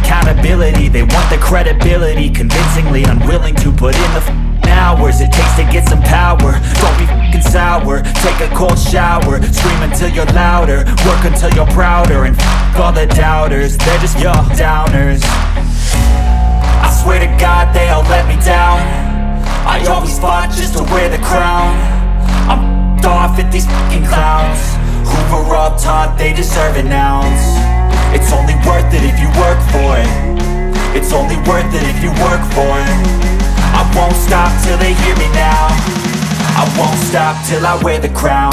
accountability. They want the credibility. Convincingly unwilling to put in the hours It takes to get some power. Don't be f***ing sour. Take a cold shower. Scream until you're louder. Work until you're prouder. And f*** all the doubters. They're just your downers. I swear to God they all let me down. I always fought just to wear the crown. I'm off at these fucking clowns. Who were all taught they deserve it ounce it if you work for it I won't stop till they hear me now. I won't stop till I wear the crown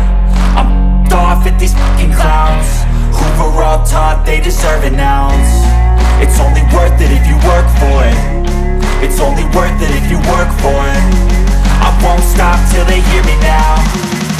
these fucking clowns